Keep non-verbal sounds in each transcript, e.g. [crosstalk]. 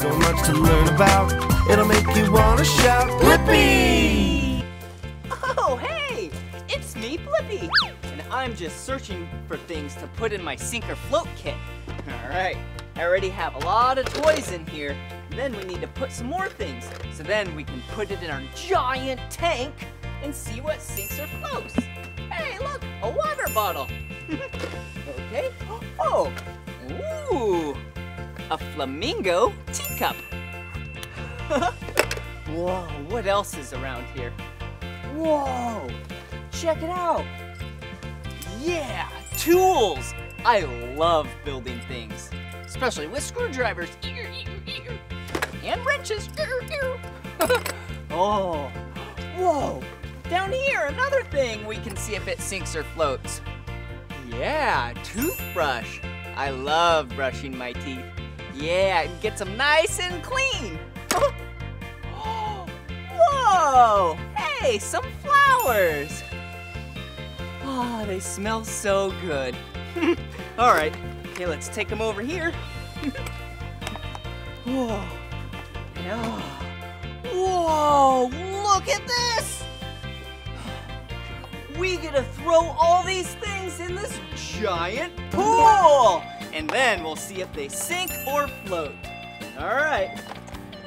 So much to learn about. It'll make you wanna shout, Blippi! Oh, hey! It's me, Blippi! And I'm just searching for things to put in my sink or float kit. Alright, I already have a lot of toys in here. Then we need to put some more things. So then we can put it in our giant tank and see what sinks or floats. Hey, look, a water bottle. [laughs] okay. Oh, ooh, a flamingo teacup. [laughs] Whoa, what else is around here? Whoa, check it out. Yeah, tools. I love building things, especially with screwdrivers and wrenches. [laughs] oh, whoa, down here, another thing we can see if it sinks or floats. Yeah, toothbrush. I love brushing my teeth. Yeah, it gets them nice and clean. [gasps] Whoa! Hey, some flowers. Oh, they smell so good. [laughs] All right, okay, let's take them over here. [laughs] Whoa. Whoa, look at this! We get to throw all these things in this giant pool! And then we'll see if they sink or float. All right,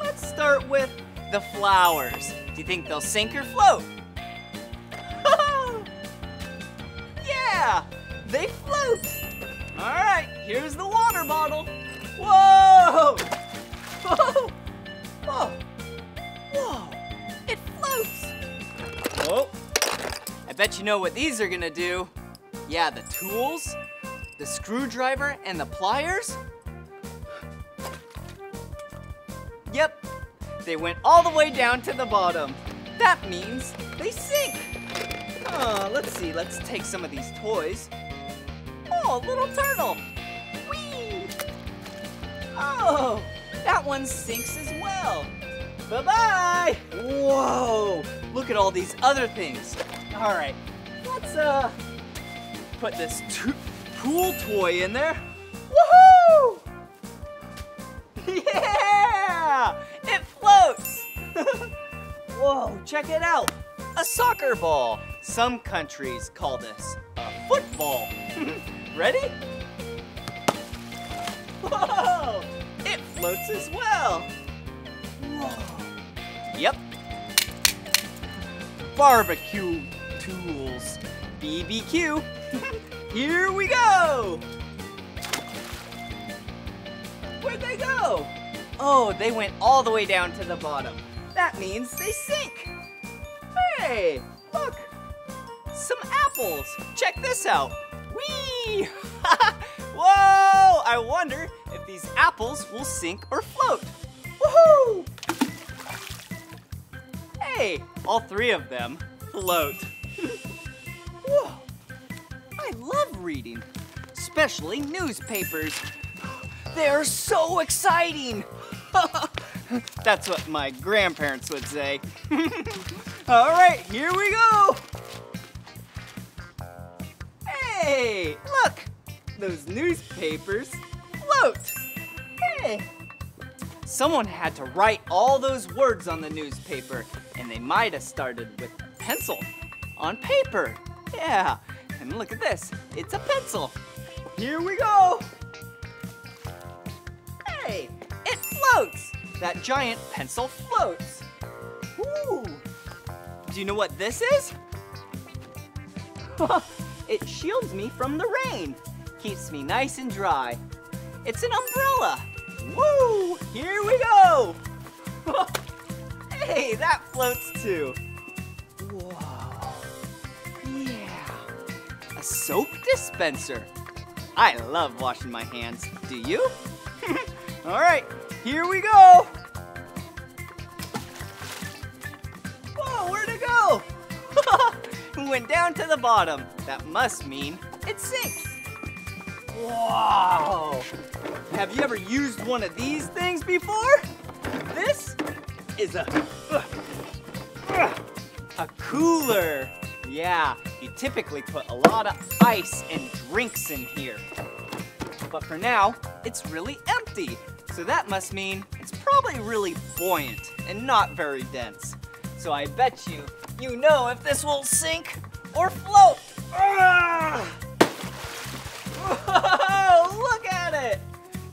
let's start with the flowers. Do you think they'll sink or float? [laughs] yeah, they float. All right, here's the water bottle. Whoa! Whoa! [laughs] Whoa! Whoa! It floats! Oh, I bet you know what these are gonna do. Yeah, the tools, the screwdriver, and the pliers. Yep, they went all the way down to the bottom. That means they sink. Oh, let's see, let's take some of these toys. Oh, little turtle. Whee! Oh, that one sinks as well. Bye-bye. Whoa, look at all these other things. All right, let's uh put this pool toy in there. Woohoo! [laughs] Yeah! It floats! [laughs] Whoa, check it out. A soccer ball. Some countries call this a football. [laughs] Ready? Whoa! It floats as well. Whoa. Yep. Barbecue tools. BBQ. Here we go! Where'd they go? Oh, they went all the way down to the bottom. That means they sink. Hey, look. Some apples. Check this out. Whee! [laughs] Whoa! I wonder if these apples will sink or float. Woohoo! Hey, all three of them float. [laughs] Whoa! I love reading, especially newspapers. They're so exciting! [laughs] That's what my grandparents would say. [laughs] All right, here we go! Hey, look! Those newspapers float! Hey! Someone had to write all those words on the newspaper, and they might have started with pencil on paper. Yeah, and look at this, it's a pencil. Here we go! Hey, it floats! That giant pencil floats. Ooh. Do you know what this is? [laughs] it shields me from the rain. Keeps me nice and dry. It's an umbrella. Woo! Here we go! [laughs] hey, that floats too. Soap dispenser. I love washing my hands. Do you? [laughs] All right, here we go. Whoa, where'd it go? [laughs] Went down to the bottom. That must mean it sinks. Wow. Have you ever used one of these things before? This is a, uh, uh, a cooler. Yeah, you typically put a lot of ice and drinks in here. But for now, it's really empty. So that must mean it's probably really buoyant and not very dense. So I bet you, you know if this will sink or float. Ah! Whoa, [laughs] look at it.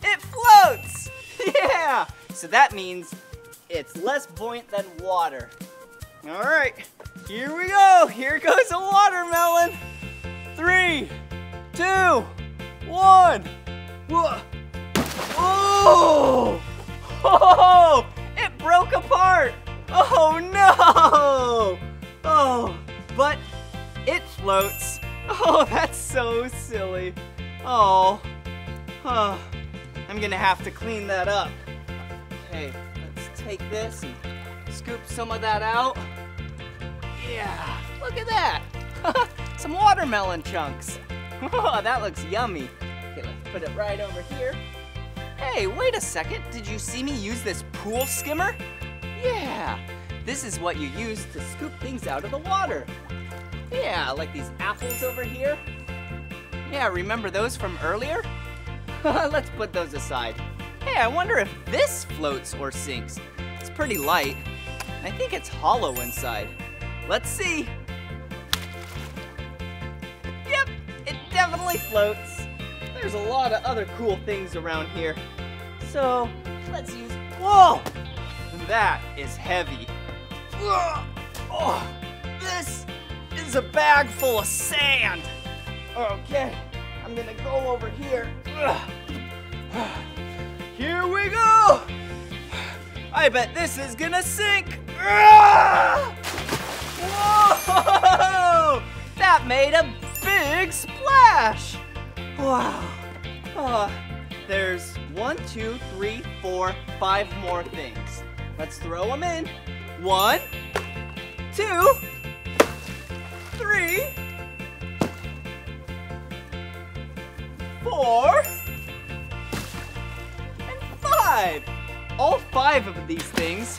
It floats. [laughs] Yeah. So that means it's less buoyant than water. All right, here we go. Here goes a watermelon. Three, two, one. Whoa. Oh! [laughs] Oh! It broke apart! Oh no! Oh, but it floats. Oh, [laughs] that's so silly. Oh. Oh. I'm gonna have to clean that up. Okay, let's take this and scoop some of that out. Yeah, look at that. [laughs] some watermelon chunks. [laughs] Oh, that looks yummy. Okay, let's put it right over here. Hey, wait a second. Did you see me use this pool skimmer? Yeah, this is what you use to scoop things out of the water. Yeah, like these apples over here. Yeah, remember those from earlier? [laughs] Let's put those aside. Hey, I wonder if this floats or sinks. It's pretty light. I think it's hollow inside. Let's see. Yep, it definitely floats. There's a lot of other cool things around here. So, let's use, whoa! That is heavy. Oh, this is a bag full of sand. Okay, I'm gonna go over here. Here we go! I bet this is gonna sink! Whoa! [laughs] That made a big splash! Wow. Oh, there's one, two, three, four, five more things. Let's throw them in. One, two, three, four, and five. All five of these things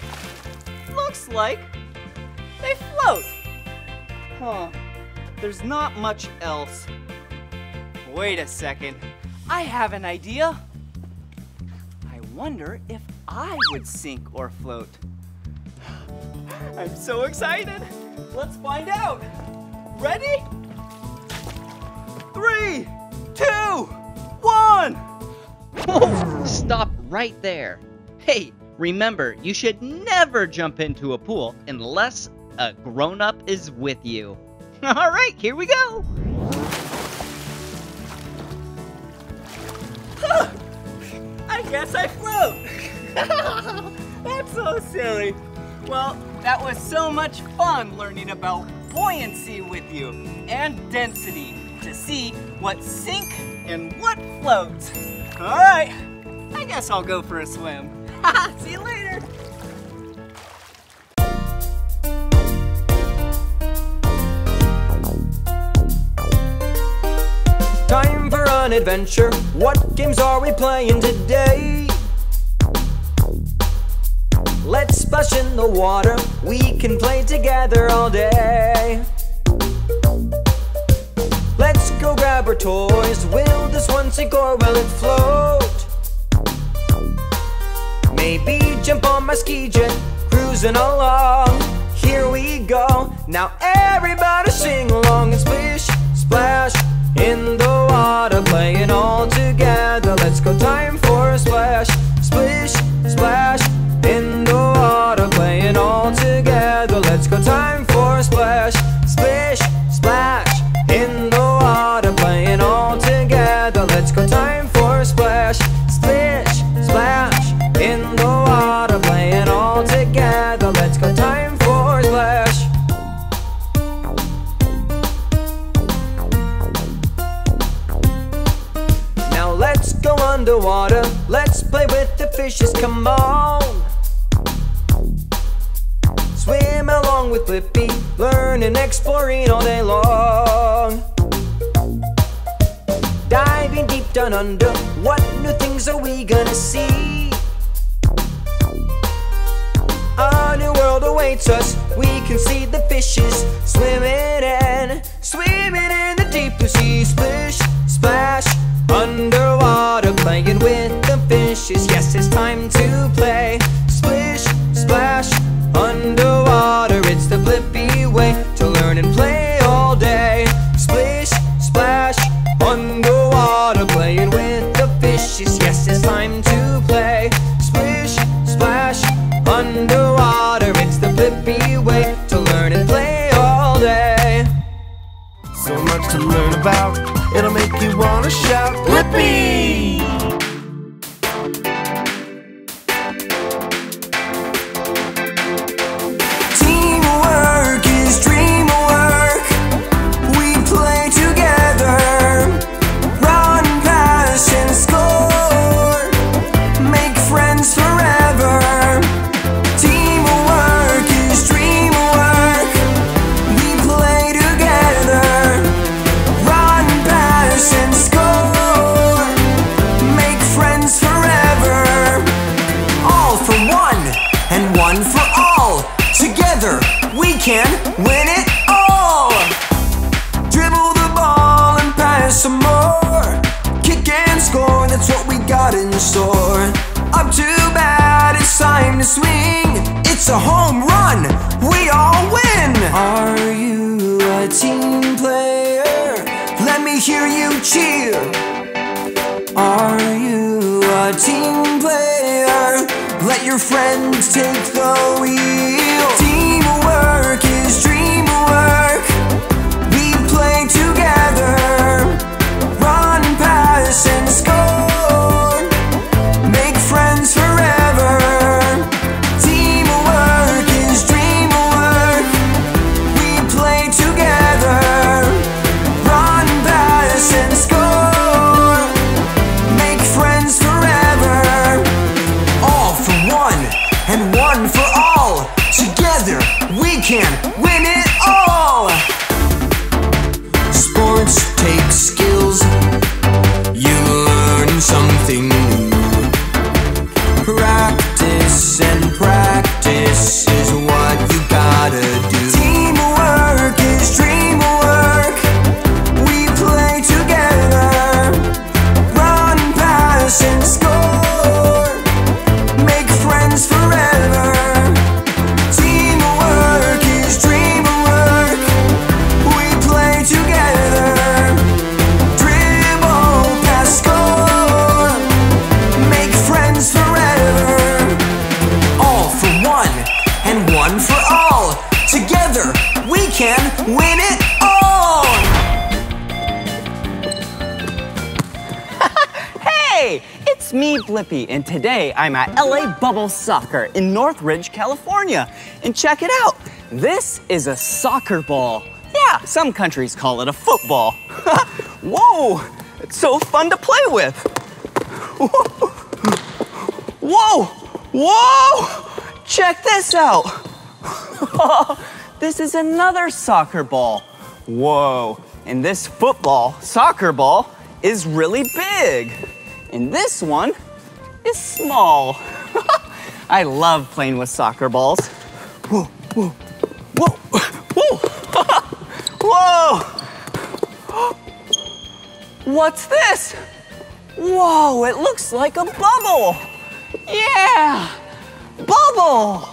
looks like they float. Huh. There's not much else. Wait a second. I have an idea. I wonder if I would sink or float. [sighs] I'm so excited. Let's find out. Ready? Three, two, one. [laughs] Stop right there. Hey, remember, you should never jump into a pool unless a grown up is with you. [laughs] All right, here we go. [sighs] I guess I float. [laughs] That's so silly. Well, that was so much fun learning about buoyancy with you and density to see what sink and what floats. All right, I guess I'll go for a swim. [laughs] see you later. An adventure. What games are we playing today? Let's splash in the water. We can play together all day. Let's go grab our toys. Will this one sink or will it float? Maybe jump on my ski jet, cruising along. Here we go. Now everybody sing along and splish, splash in the water, playing all together. Let's go, time for a splash, splish, splash with learning, exploring all day long. Diving deep down under, what new things are we gonna see? A new world awaits us. We can see the fishes swimming in, swimming in the deep blue sea. Splish, Bubble Soccer in Northridge, California. And check it out, this is a soccer ball. Yeah, some countries call it a football. [laughs] Whoa, it's so fun to play with. [laughs] Whoa, whoa, check this out. [laughs] this is another soccer ball. Whoa, and this football, soccer ball, is really big. And this one is small. I love playing with soccer balls. Whoa, whoa, whoa, whoa, [laughs] whoa. [gasps] What's this? Whoa, it looks like a bubble. Yeah, bubble.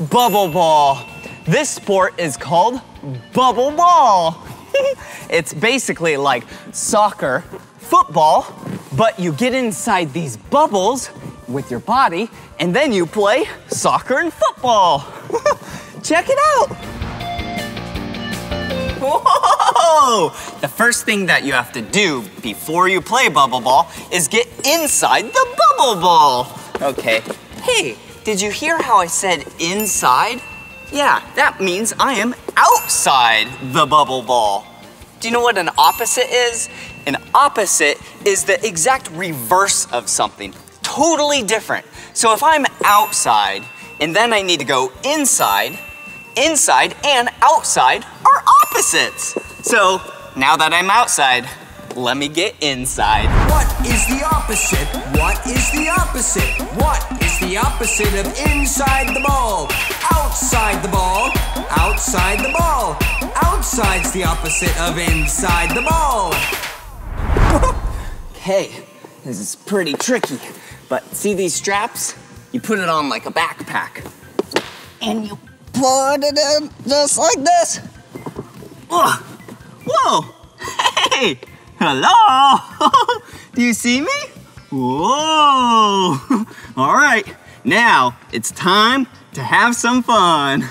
[laughs] bubble ball. This sport is called bubble ball. [laughs] it's basically like soccer, football, but you get inside these bubbles with your body and then you play soccer and football. [laughs] Check it out. Whoa! The first thing that you have to do before you play bubble ball is get inside the bubble ball. Okay. Hey, did you hear how I said inside? Yeah, that means I am outside the bubble ball. Do you know what an opposite is? An opposite is the exact reverse of something, totally different. So if I'm outside and then I need to go inside, inside and outside are opposites. So now that I'm outside, let me get inside. What is the opposite? What is the opposite? What is the opposite of inside the ball? Outside the ball. Outside the ball. Outside's the opposite of inside the ball. [laughs] Hey, this is pretty tricky, but see these straps? You put it on like a backpack. And you put it in just like this. Ugh. Whoa! Hey! Hello! [laughs] Do you see me? Whoa! [laughs] All right, now it's time to have some fun.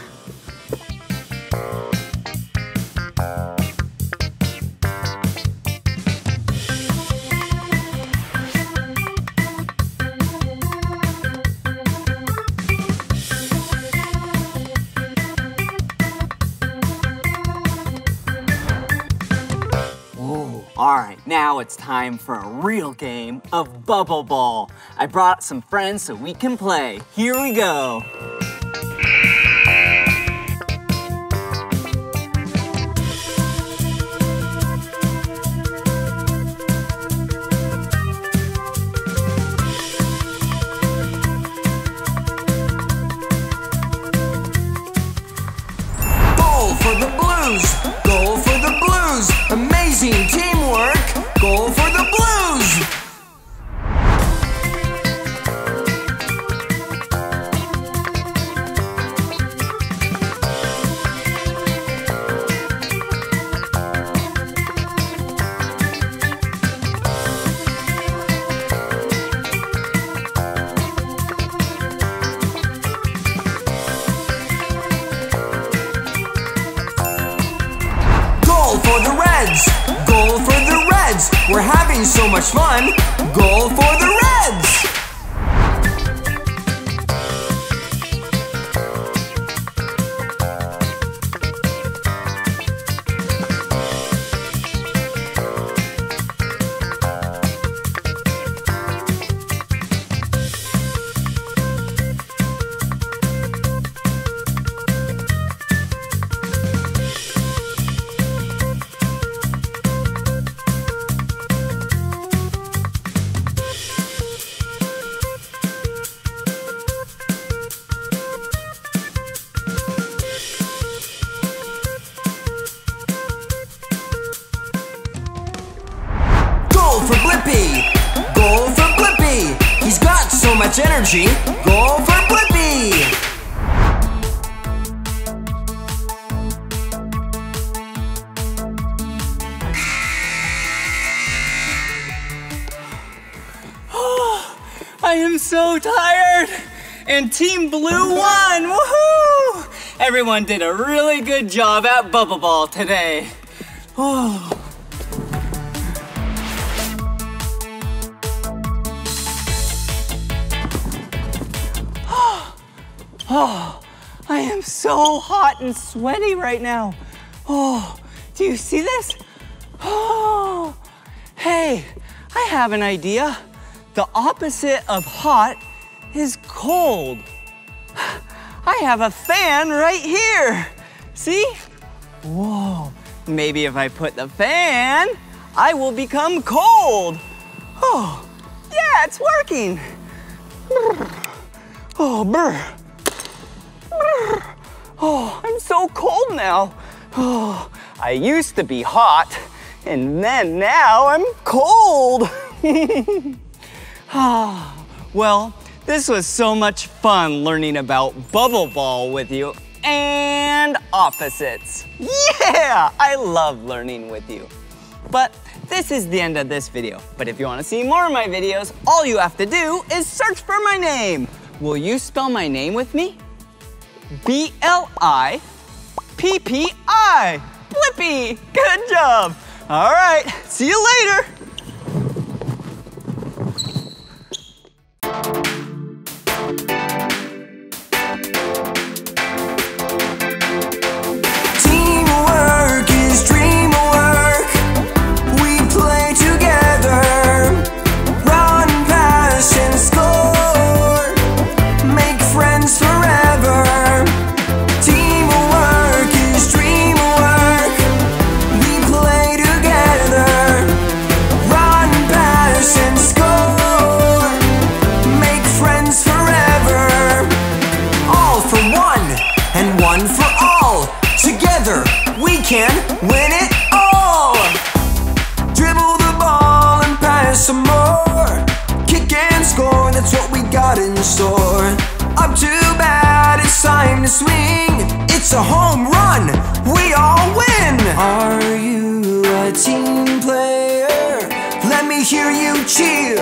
It's time for a real game of Bubble Ball. I brought some friends so we can play. Here we go. So much fun. Goal for And Team Blue won. Woohoo! Everyone did a really good job at Bubble Ball today. Oh. [gasps] Oh, I am so hot and sweaty right now. Oh, do you see this? Oh, hey, I have an idea. The opposite of hot is cold. I have a fan right here. See? Whoa, maybe if I put the fan, I will become cold. Oh, yeah, it's working. Oh, brr. Oh, I'm so cold now. Oh, I used to be hot, and then now I'm cold. [laughs] ah, well, this was so much fun learning about bubble ball with you and opposites. Yeah, I love learning with you. But this is the end of this video. But if you want to see more of my videos, all you have to do is search for my name. Will you spell my name with me? B-L-I P-P-I. Blippi. Good job. All right. See you later. Teamwork for all. Together we can win it all. Dribble the ball and pass some more. Kick and score, that's what we got in store. Up to bat, it's time to swing. It's a home run, we all win. Are you a team player? Let me hear you cheer.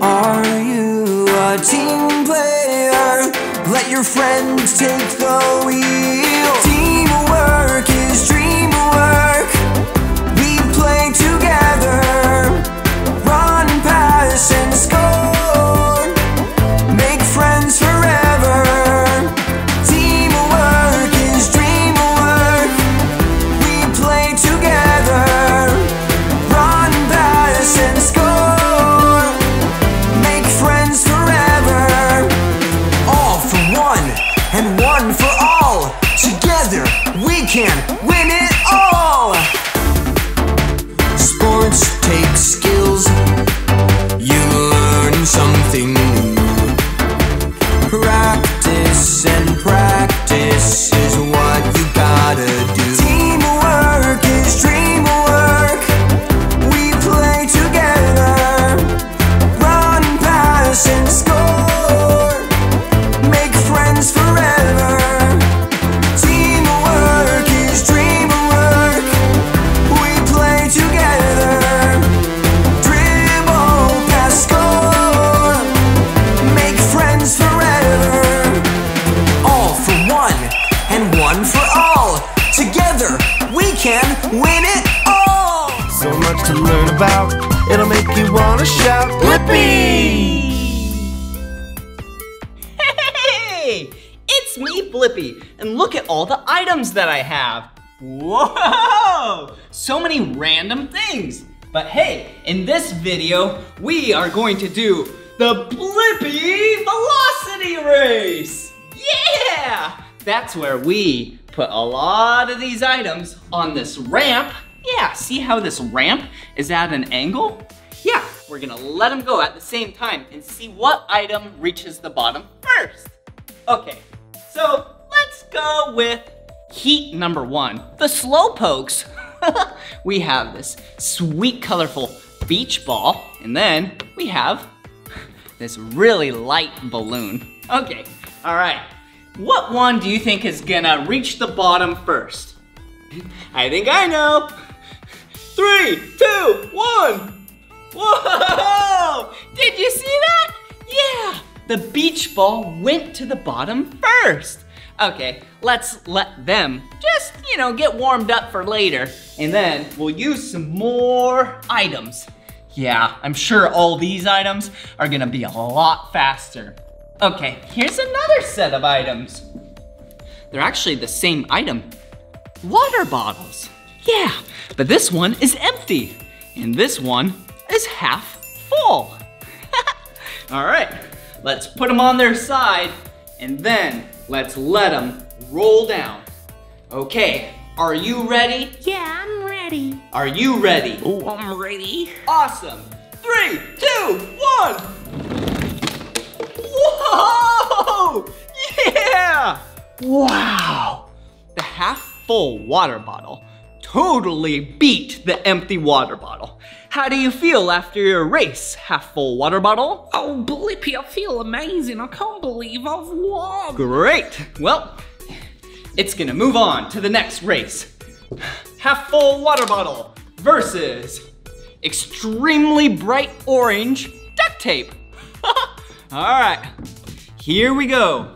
Are you a team player? Let your friends take the wheel. All the items that I have. Whoa! So many random things. But hey, in this video, we are going to do the Blippi Velocity Race! Yeah! That's where we put a lot of these items on this ramp. Yeah, see how this ramp is at an angle? Yeah, we're gonna let them go at the same time and see what item reaches the bottom first. Okay, so go with heat number one, the slow pokes. [laughs] we have this sweet, colorful beach ball, and then we have this really light balloon. Okay, all right. What one do you think is gonna reach the bottom first? [laughs] I think I know. Three, two, one. Whoa! Did you see that? Yeah, the beach ball went to the bottom first. Okay, let's let them just, you know, get warmed up for later. And then we'll use some more items. Yeah, I'm sure all these items are gonna be a lot faster. Okay, here's another set of items. They're actually the same item. Water bottles. Yeah, but this one is empty. And this one is half full. [laughs] all right, let's put them on their side and then let's let them roll down. Okay, are you ready? Yeah, I'm ready. Are you ready? Oh, I'm ready. Awesome. Three, two, one. Whoa! Yeah! Wow! The half full water bottle totally beat the empty water bottle. How do you feel after your race, half full water bottle? Oh, Blippi, I feel amazing. I can't believe I've won. Great. Well, it's gonna move on to the next race. Half full water bottle versus extremely bright orange duct tape. [laughs] All right, here we go.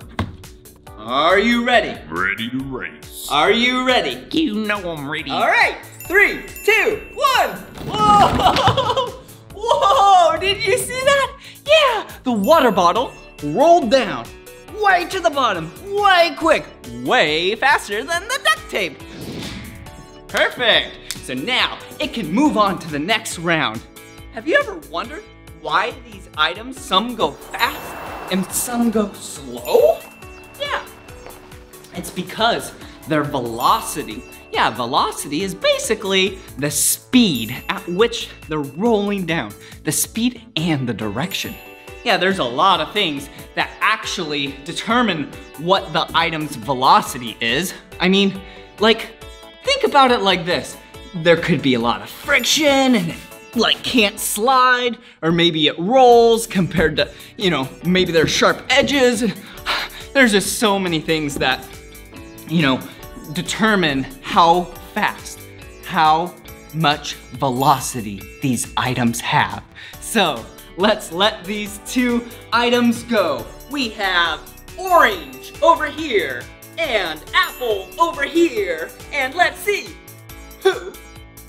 Are you ready? Ready to race. Are you ready? You know I'm ready. All right, three, two, one. Whoa! [laughs] Whoa! Did you see that? Yeah, the water bottle rolled down way to the bottom, way quick, way faster than the duct tape. Perfect. So now it can move on to the next round. Have you ever wondered why these items, some go fast and some go slow? Yeah, it's because their velocity, yeah, velocity is basically the speed at which they're rolling down, the speed and the direction. Yeah, there's a lot of things that actually determine what the item's velocity is. I mean, like, think about it like this. There could be a lot of friction and it like can't slide, or maybe it rolls compared to, you know, maybe there's sharp edges. [sighs] There's just so many things that, you know, determine how fast, how much velocity these items have. So let's let these two items go. We have orange over here and apple over here. And let's see who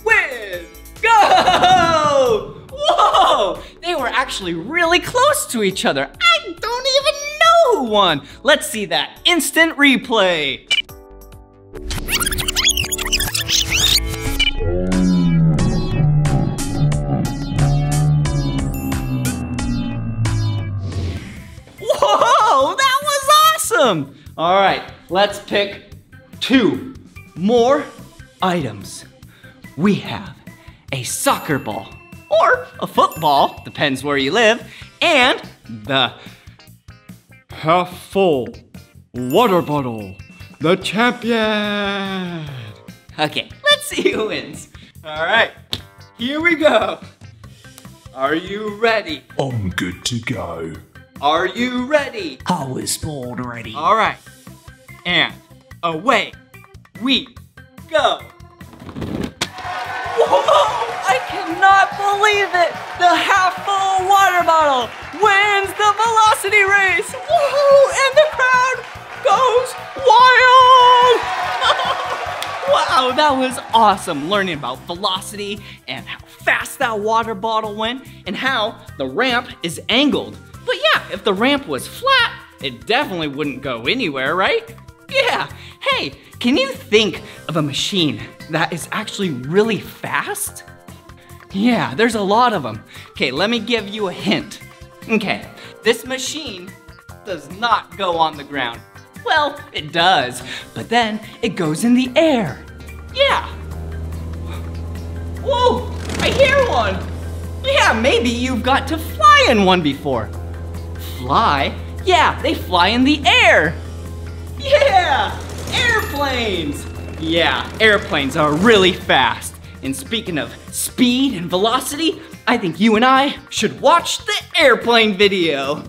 wins. Go! Whoa! They were actually really close to each other. I don't even know who won. Let's see that instant replay. Awesome! All right, let's pick two more items. We have a soccer ball, or a football, depends where you live, and the half full water bottle, the champion. Okay, let's see who wins. All right, here we go. Are you ready? I'm good to go. Are you ready? I was born ready. All right. And away we go. Whoa! I cannot believe it! The half full water bottle wins the velocity race! Whoa! And the crowd goes wild! [laughs] wow, that was awesome learning about velocity and how fast that water bottle went and how the ramp is angled. But yeah, if the ramp was flat, it definitely wouldn't go anywhere, right? Yeah. Hey, can you think of a machine that is actually really fast? Yeah, there's a lot of them. Okay, let me give you a hint. Okay, this machine does not go on the ground. Well, it does, but then it goes in the air. Yeah. Whoa, I hear one. Yeah, maybe you've got to fly in one before. Fly? Yeah, they fly in the air. Yeah, airplanes. Yeah, airplanes are really fast. And speaking of speed and velocity, I think you and I should watch the airplane video.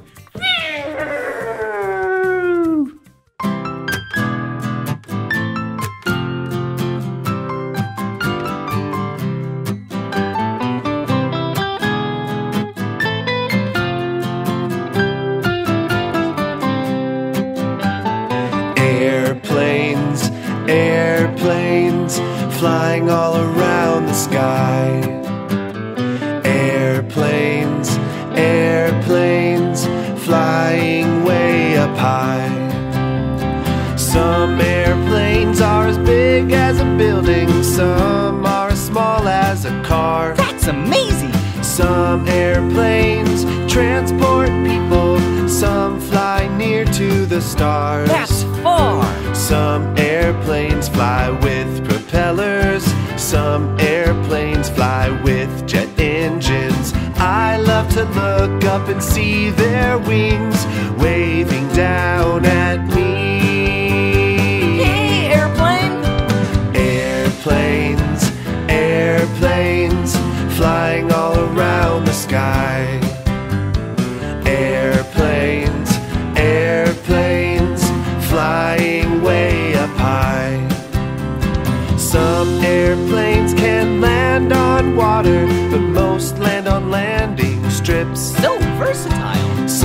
Amazing. Some airplanes transport people, some fly near to the stars. That's far. Some airplanes fly with propellers, some airplanes fly with jet engines. I love to look up and see their wings waving down at me.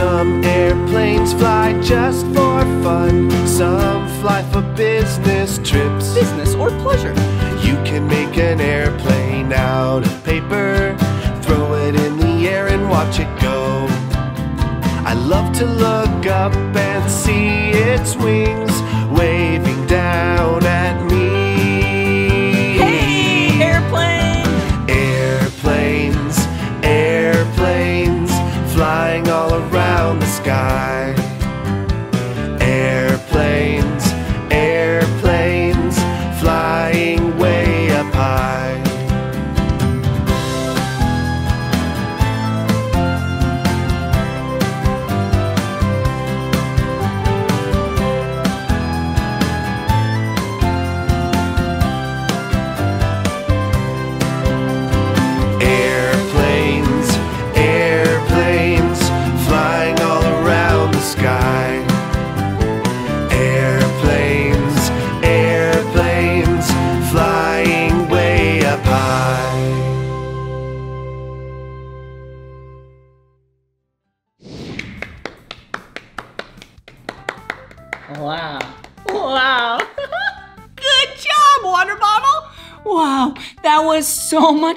Some airplanes fly just for fun, some fly for business trips. Business or pleasure. You can make an airplane out of paper, throw it in the air and watch it go. I love to look up and see its wings waving down at me.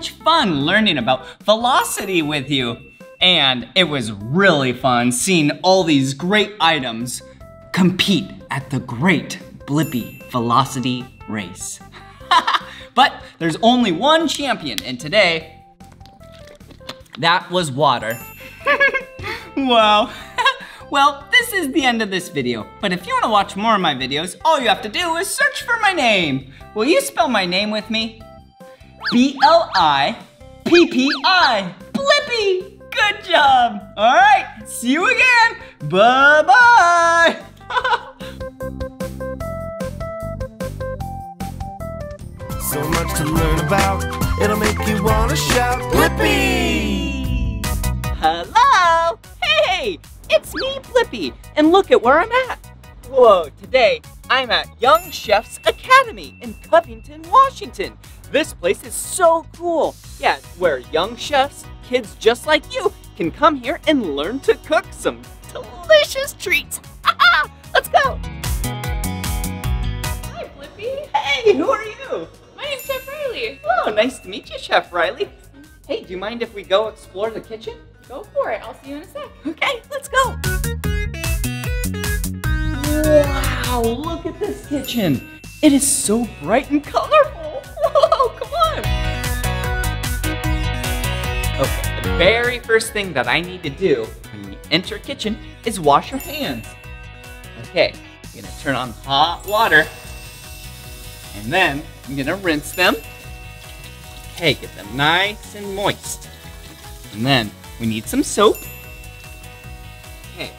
Much fun learning about velocity with you. And it was really fun seeing all these great items compete at the great Blippi Velocity Race. [laughs] but there's only one champion, and today, that was water. [laughs] wow. [laughs] well, this is the end of this video. But if you want to watch more of my videos, all you have to do is search for my name. Will you spell my name with me? B-L-I-P-P-I. Blippi. Good job. All right. See you again. Bye-bye. [laughs] So much to learn about, it'll make you wanna shout, Blippi! Hello! Hey! It's me, Blippi, and look at where I'm at. Whoa, today I'm at Young Chefs Academy in Covington, Washington. This place is so cool. Yeah, where young chefs, kids just like you, can come here and learn to cook some delicious treats. [laughs] Let's go! Hi, Blippi. Hey, who are you? My name's Chef Riley. Oh, nice to meet you, Chef Riley. Hey, do you mind if we go explore the kitchen? Go for it. I'll see you in a sec. Okay, let's go. Wow, look at this kitchen. It is so bright and colorful. Very first thing that I need to do when you enter kitchen is wash your hands. Okay, I'm gonna turn on hot water. And then I'm gonna rinse them. Okay, get them nice and moist. And then we need some soap. Okay,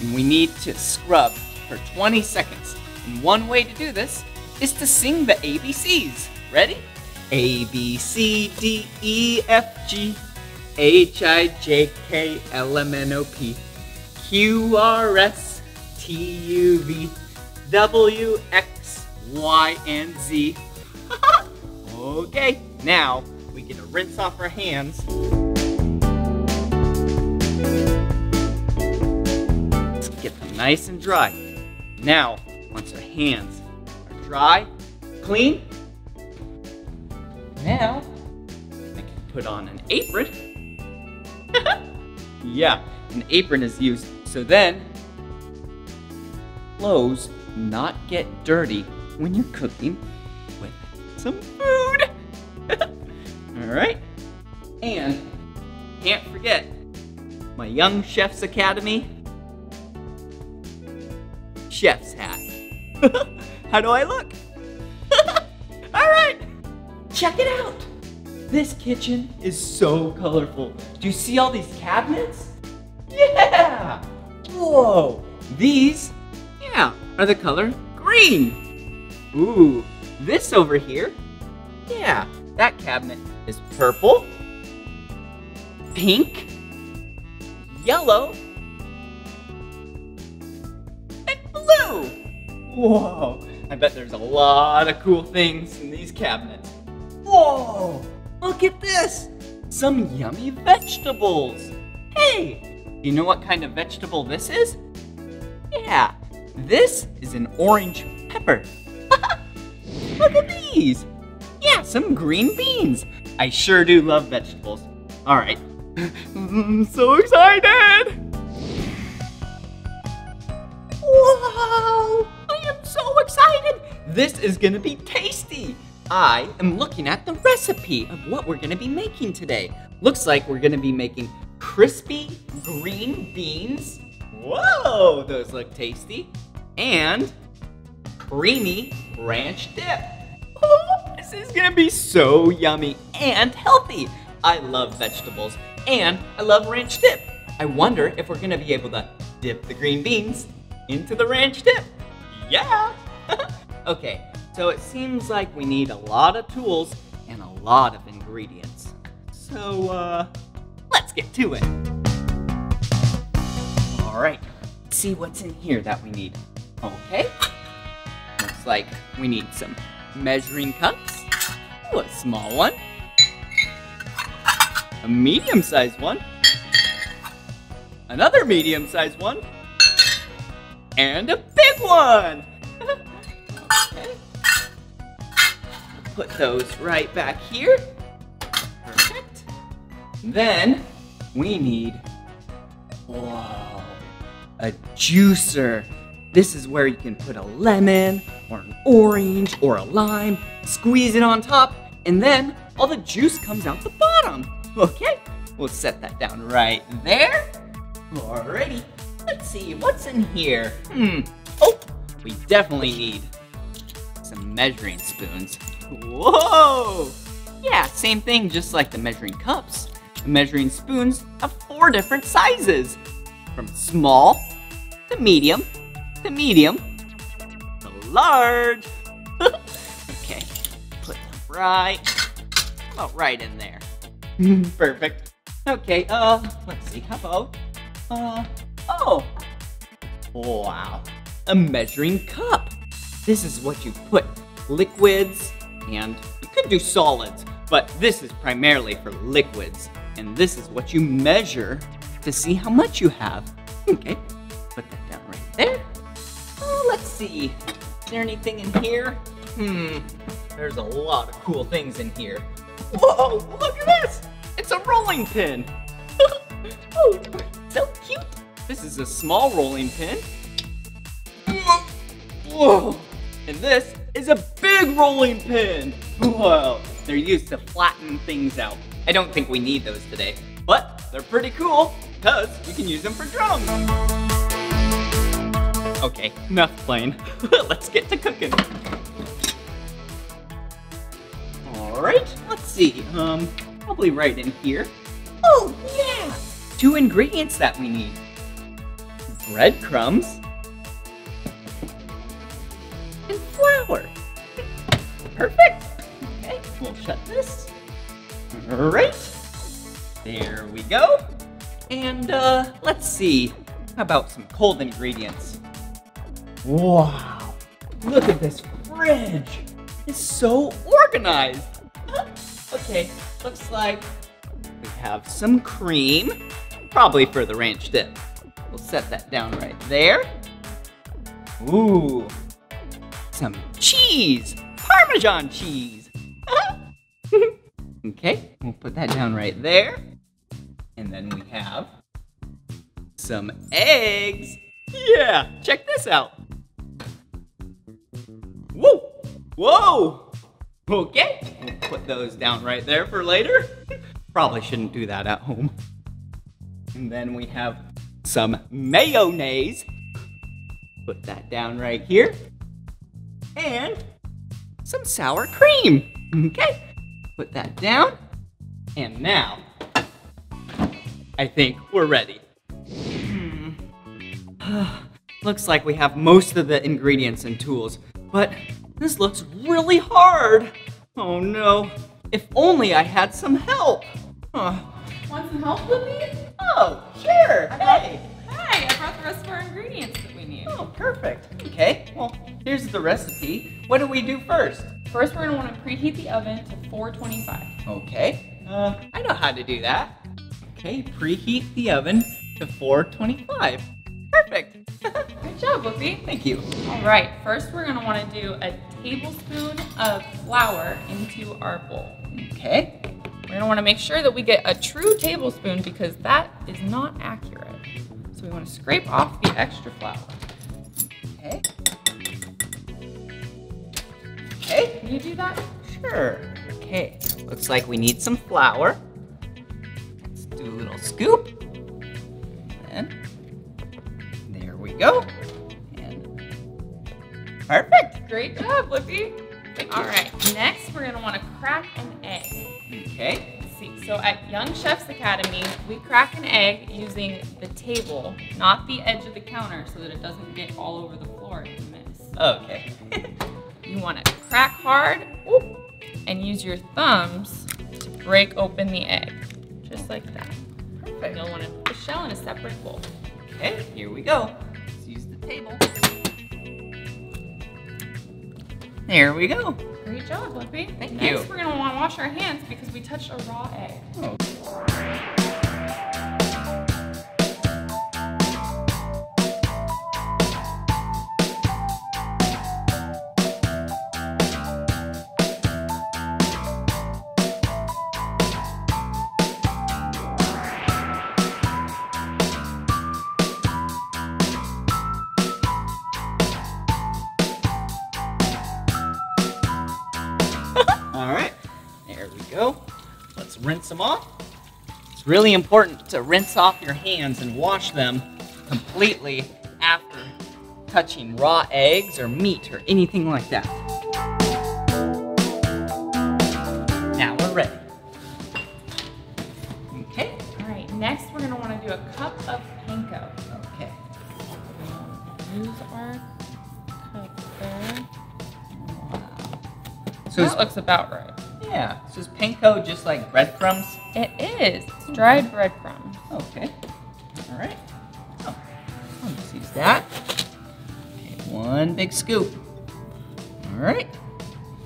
and we need to scrub for 20 seconds. And one way to do this is to sing the ABCs. Ready? A, B, C, D, E, F, G, H, I, J, K, L, M, N, O, P, Q, R, S, T, U, V, W, X, Y, and Z. [laughs] okay, now we get to rinse off our hands. Get them nice and dry. Now, once our hands are dry, clean, now I can put on an apron. [laughs] yeah, an apron is used so then clothes not get dirty when you're cooking with some food. [laughs] All right, and can't forget my Young Chefs Academy chef's hat. [laughs] How do I look? All right, check it out. This kitchen is so colorful. Do you see all these cabinets? Yeah! Whoa! These, yeah, are the color green. Ooh, this over here, yeah, that cabinet is purple, pink, yellow, and blue. Whoa, I bet there's a lot of cool things in these cabinets. Whoa, look at this. Some yummy vegetables. Hey, you know what kind of vegetable this is? Yeah, this is an orange pepper. [laughs] look at these. Yeah, some green beans. I sure do love vegetables. All right, I'm [laughs] so excited. Wow! I am so excited! This is gonna be tasty! I am looking at the recipe of what we're gonna be making today. Looks like we're gonna be making crispy green beans. Whoa, those look tasty. And creamy ranch dip. Oh, this is gonna be so yummy and healthy. I love vegetables and I love ranch dip. I wonder if we're gonna be able to dip the green beans into the ranch dip. Yeah! [laughs] okay, so it seems like we need a lot of tools and a lot of ingredients. So, uh, let's get to it. All right, let's see what's in here that we need. Okay, looks like we need some measuring cups. Ooh, a small one. A medium-sized one. Another medium-sized one and a big one. Put those right back here. Perfect. Then we need, whoa, a juicer. This is where you can put a lemon or an orange or a lime, squeeze it on top, and then all the juice comes out the bottom. Okay, we'll set that down right there. Alrighty. Let's see, what's in here? Hmm. Oh, we definitely need some measuring spoons. Whoa! Yeah, same thing, just like the measuring cups. The measuring spoons have four different sizes. From small, to medium, to medium, to large. [laughs] okay, put them right, right in there. [laughs] Perfect. Okay, uh, let's see, how about, uh, Oh! Wow. A measuring cup. This is what you put liquids and you could do solids, but this is primarily for liquids. And this is what you measure to see how much you have. Okay, put that down right there. Oh, let's see. Is there anything in here? Hmm, there's a lot of cool things in here. Whoa, look at this! It's a rolling pin. [laughs] oh, so cute. This is a small rolling pin. Whoa! And this is a big rolling pin. Whoa! They're used to flatten things out. I don't think we need those today, but they're pretty cool because you can use them for drums. Okay, enough playing. [laughs] Let's get to cooking. All right, let's see. Um, probably right in here. Oh yeah, two ingredients that we need: breadcrumbs and flour. Perfect. Okay, we'll shut this. All right. There we go. And uh, let's see. How about some cold ingredients? Wow. Look at this fridge. It's so organized. okay, looks like we have some cream, probably for the ranch dip. We'll set that down right there. Ooh, some cheese, Parmesan cheese. [laughs] okay, we'll put that down right there. And then we have some eggs. Yeah, check this out. Whoa, whoa. Okay, we'll put those down right there for later. [laughs] Probably shouldn't do that at home. And then we have some mayonnaise. Put that down right here. And some sour cream. Okay, put that down. And now, I think we're ready. Hmm. [sighs] looks like we have most of the ingredients and tools, but this looks really hard. Oh no, if only I had some help. Huh. Want some help with me? Oh, sure, hey. Hi, I brought the rest of our ingredients that we need. Oh, perfect. Okay, well, here's the recipe. What do we do first? First, we're gonna want to preheat the oven to 425. Okay, uh, I know how to do that. Okay, preheat the oven to 425. Perfect. [laughs] Good job, Blippi. Thank you. All right, first we're gonna want to do a tablespoon of flour into our bowl. Okay, We're gonna want to make sure that we get a true tablespoon because that is not accurate. So we want to scrape off the extra flour. Okay. Okay, Can you do that? sure. Okay, looks like we need some flour. Let's do a little scoop. And there we go. And perfect. Great job, Blippi. All right, next we're gonna want to crack an egg. Okay. So at Young Chefs Academy, we crack an egg using the table, not the edge of the counter, so that it doesn't get all over the floor in a mess. okay. [laughs] You want to crack hard whoop, and use your thumbs to break open the egg, just like that. Perfect. You'll want to put the shell in a separate bowl. Okay, here we go. Let's use the table. There we go. Great job, Blippi. Thank Next, you. we're going to want to wash our hands because we touched a raw egg. All them off. It's really important to rinse off your hands and wash them completely after touching raw eggs or meat or anything like that. Now we're ready. Okay, All right, next we're going to want to do a cup of panko. okay. Use our cup there. So that looks about right. So is panko just like breadcrumbs? It is. It's dried breadcrumbs. Okay. All right. Oh, I'll just use that. Okay, one big scoop. All right.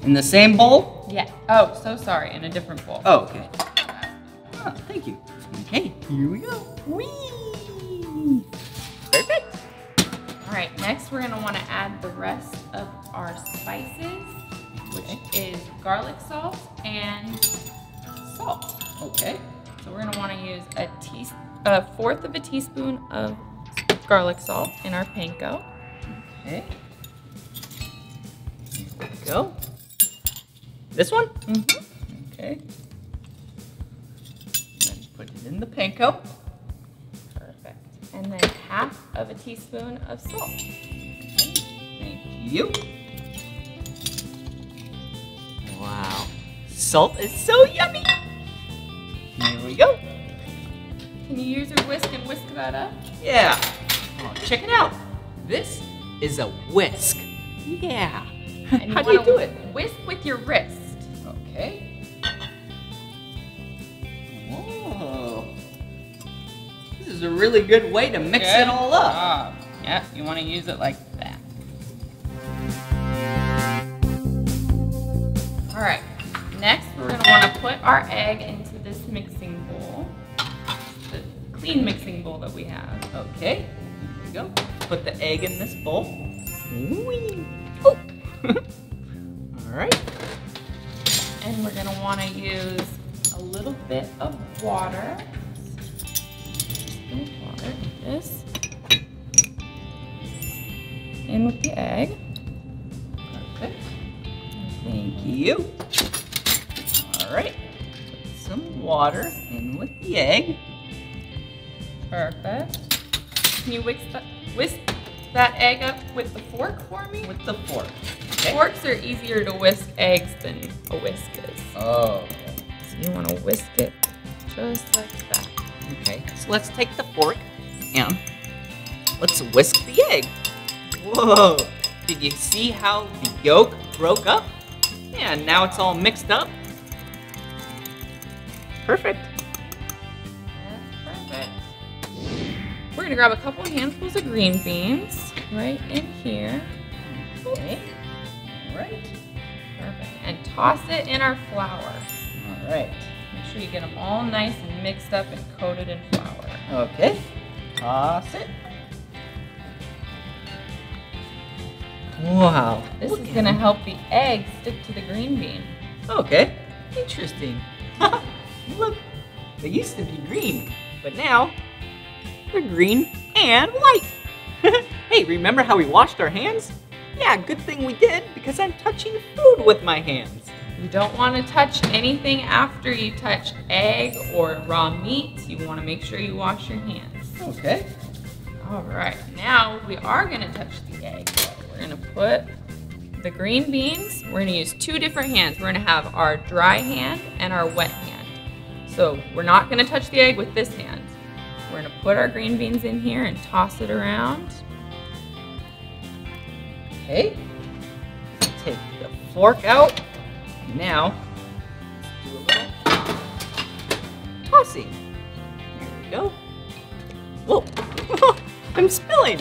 In the same bowl? Yeah. Oh, so sorry. In a different bowl. Oh, okay. Oh, thank you. Okay, here we go. Whee! Perfect. All right, next we're gonna wanna add the rest of our spices, which is garlic salt and salt. Okay. So we're gonna wanna use a tea, a fourth of a teaspoon of garlic salt in our panko. Okay. Go. This one? Mm-hmm. Okay. Then put it in the panko. Perfect. And then half of a teaspoon of salt. Thank you. Wow. Salt is so yummy. There we go. Can you use your whisk and whisk that up? Yeah. Oh, check it out. This is a whisk. Yeah. And [laughs] How do you do it? Whisk with your wrist. Okay. Whoa. This is a really good way to mix it all up. job. Yeah, you want to use it like that. All right. Next, we're want to put our egg into this mixing bowl. The clean mixing bowl that we have. Okay. Here we go. Put the egg in this bowl. Whee. Oh. [laughs] all right. And we're want to use a little bit of water. Water, this. In with the egg. You. All right. Put some water in with the egg. Perfect. Can you whisk that, whisk that egg up with the fork for me? With the fork. Okay. Forks are easier to whisk eggs than a whisk is. Oh. So you want to whisk it just like that. Okay. So let's take the fork and let's whisk the egg. Whoa. Did you see how the yolk broke up? Yeah, and now it's all mixed up. Perfect. That's perfect. We're gonna grab a couple handfuls of green beans right in here. Okay. All right. Perfect. And toss it in our flour. All right. Make sure you get them all nice and mixed up and coated in flour. Okay. Toss it. Wow. This look is gonna 'em. help the egg stick to the green bean. Okay. Interesting. [laughs] Look, they used to be green, but now they're green and white. [laughs] hey, remember how we washed our hands? Yeah, good thing we did because I'm touching food with my hands. You don't want to touch anything after you touch egg or raw meat. You want to make sure you wash your hands. Okay. All right, now we are going to touch the egg. We're to put the green beans. We're to use two different hands. We're to have our dry hand and our wet hand. So we're not to touch the egg with this hand. We're to put our green beans in here and toss it around. Okay. Take the fork out. Now, do a little tossing. There we go. Whoa. [laughs] I'm spilling.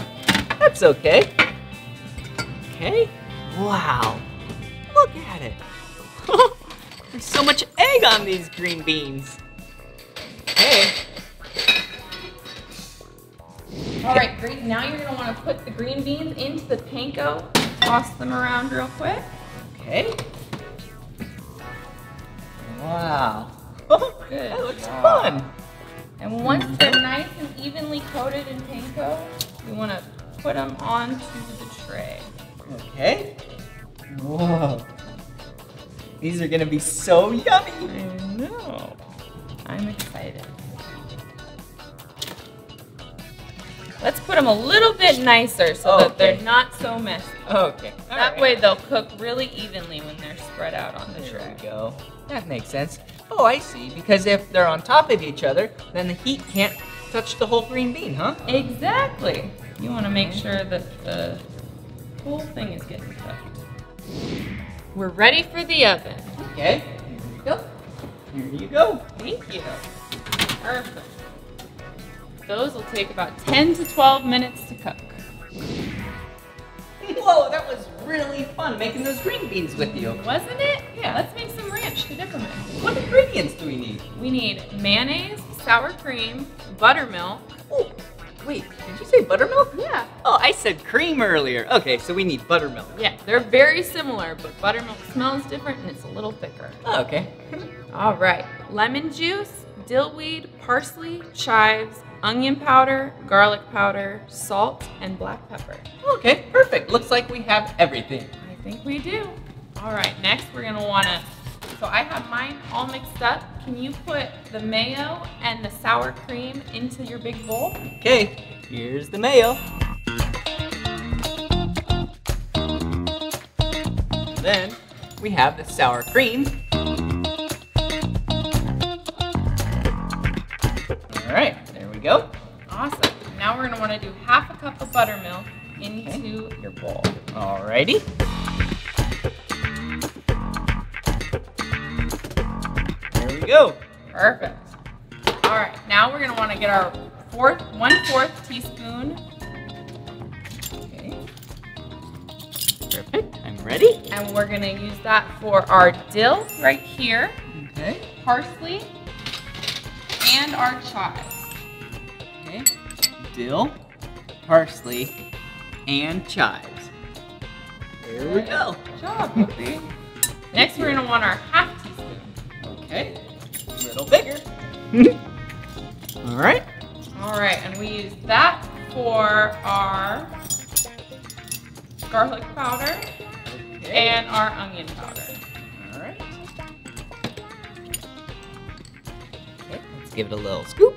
That's okay. Okay. Wow. Look at it. [laughs] There's so much egg on these green beans. Okay. All right, great. Now you're going to want to put the green beans into the panko. Toss them around real quick. Okay. Wow. [laughs] Good that looks fun. And once they're nice and evenly coated in panko, you want to put them onto the tray. Okay. Whoa. These are gonna be so yummy. I know. I'm excited. Let's put them a little bit nicer so that they're not so messy. Okay. That way they'll cook really evenly when they're spread out on the There tray. we go. That makes sense. Oh, I see. Because if they're on top of each other, then the heat can't touch the whole green bean, huh? Exactly. You want to make sure that the whole thing is getting cooked. We're ready for the oven. Okay. Here we go. Here you go. Thank you. Perfect. Those will take about 10 to 12 minutes to cook. [laughs] Whoa, that was really fun making those green beans with you. Wasn't it? Yeah. Let's make some ranch to dip them in. What ingredients do we need? We need mayonnaise, sour cream, buttermilk. Wait, did you say buttermilk? Yeah. Oh, I said cream earlier. Okay, so we need buttermilk. Yeah, they're very similar, but buttermilk smells different and it's a little thicker. Oh, okay. All right. Lemon juice, dillweed, parsley, chives, onion powder, garlic powder, salt, and black pepper. Okay, perfect. Looks like we have everything. I think we do. All right, next we're gonna wanna, so I have mine all mixed up. Can you put the mayo and the sour cream into your big bowl? Okay, here's the mayo. Then we have the sour cream. All right, there we go. Awesome. Now we're gonna wanna do half a cup of buttermilk into your bowl. Alrighty. There we go. Perfect. All right, now we're gonna wanna get our fourth, one fourth teaspoon, Okay. Perfect. I'm ready. and we're gonna use that for our dill right here, Okay. parsley, and our chives. Okay. Dill, parsley, and chives. There we go. Good job. [laughs] Next, we're gonna want our half teaspoon. Okay. A little bigger. [laughs] All right. All right, and we use that for our garlic powder Okay. and our onion powder. All right. Okay, let's give it a little scoop.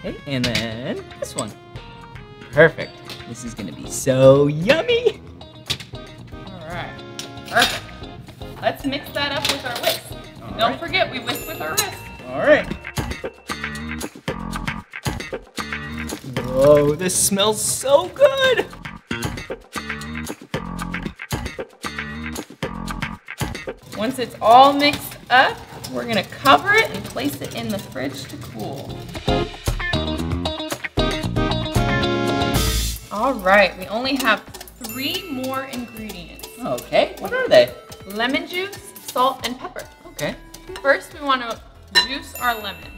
Okay, and then this one. Perfect. This is gonna be so yummy. This smells so good. Once it's all mixed up, we're gonna cover it and place it in the fridge to cool. All right, we only have three more ingredients. Okay, what are they? Lemon juice, salt, and pepper. Okay. First, we want to juice our lemon.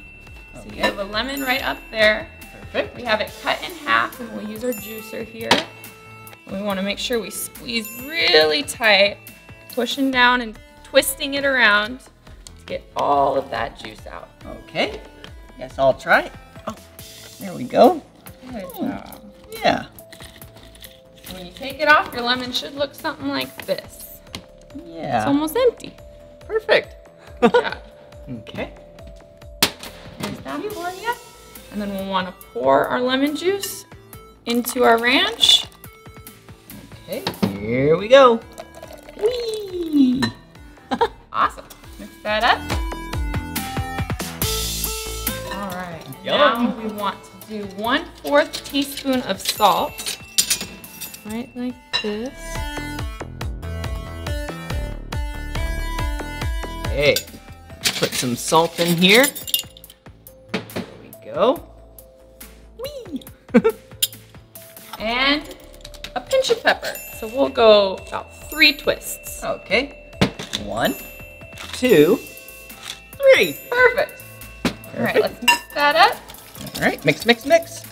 So you have a lemon right up there. Perfect. We have it cut in half, and we'll use our juicer here. We want to make sure we squeeze really tight, pushing down and twisting it around to get all of that juice out. Okay. Guess I'll try it. Oh, there we go. Good hmm. job. Yeah. When you take it off, your lemon should look something like this. Yeah. It's almost empty. Perfect. [laughs] Okay. There's that for you. And then we'll want to pour our lemon juice into our ranch. Okay. Here we go. Whee! [laughs] Awesome. Mix that up. All right. Yum. Now we want to do one fourth teaspoon of salt. Right like this. Okay. Put some salt in here. Go. Whee! [laughs] And a pinch of pepper. So we'll go about three twists. okay. One, two, three. Perfect. All right, let's mix that up. All right. Mix, mix, mix.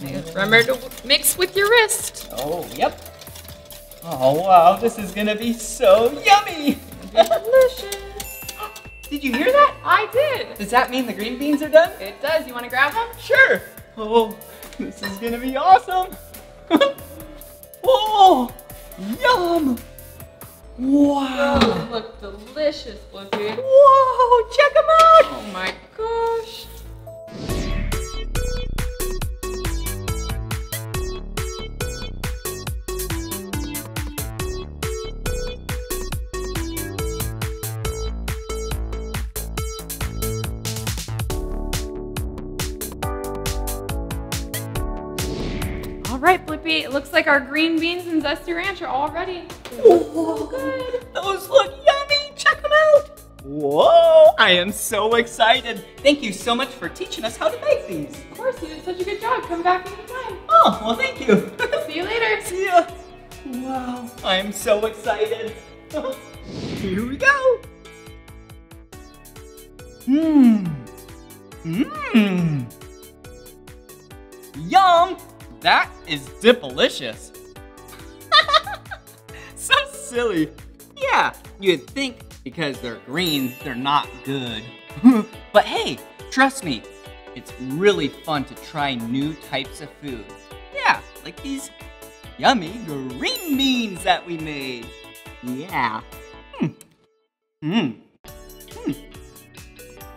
Remember to mix with your wrist. Oh, yep. Oh, wow. This is going to be so yummy. Delicious. Did you hear that? I did. Does that mean the green beans are done? It does. You want to grab them? Sure. Oh, this is gonna be awesome. [laughs] oh, yum. Wow. Those look delicious, Blippi. Whoa, check them out. Oh my gosh. Right, Blippi, it looks like our green beans and zesty ranch are all ready. Oh, good. Those look yummy. Check them out. Whoa, I am so excited. Thank you so much for teaching us how to make these. Of course, you did such a good job. Come back anytime. Oh, well, thank you. [laughs] See you later. See ya. Wow, I am so excited. [laughs] Here we go. Mmm. Mmm. Yum. That is delicious. [laughs] so silly. Yeah, you'd think because they're green, they're not good. [laughs] but hey, trust me, it's really fun to try new types of foods. Yeah, like these yummy green beans that we made. Yeah. Hmm. Hmm. Hmm.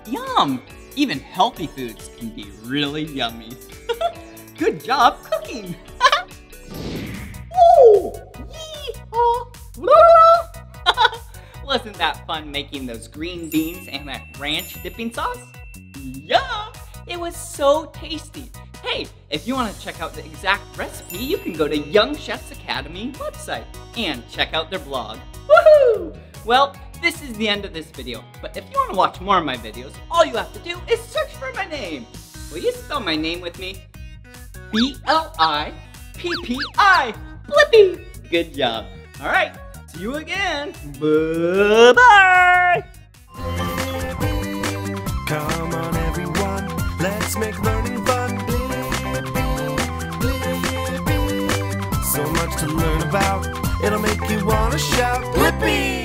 Yum! Even healthy foods can be really yummy. [laughs] Good job [laughs] Yee-haw! [laughs] Wasn't that fun making those green beans and that ranch dipping sauce? Yum! It was so tasty. Hey, if you want to check out the exact recipe, you can go to Young Chefs Academy website and check out their blog. Woohoo! Well, this is the end of this video, but if you want to watch more of my videos, all you have to do is search for my name. Will you spell my name with me? B-L-I-P-P-I. Blippi! Good job. All right, see you again. Bye-bye! Come on, everyone, let's make learning fun. So much to learn about, it'll make you wanna shout, Blippi!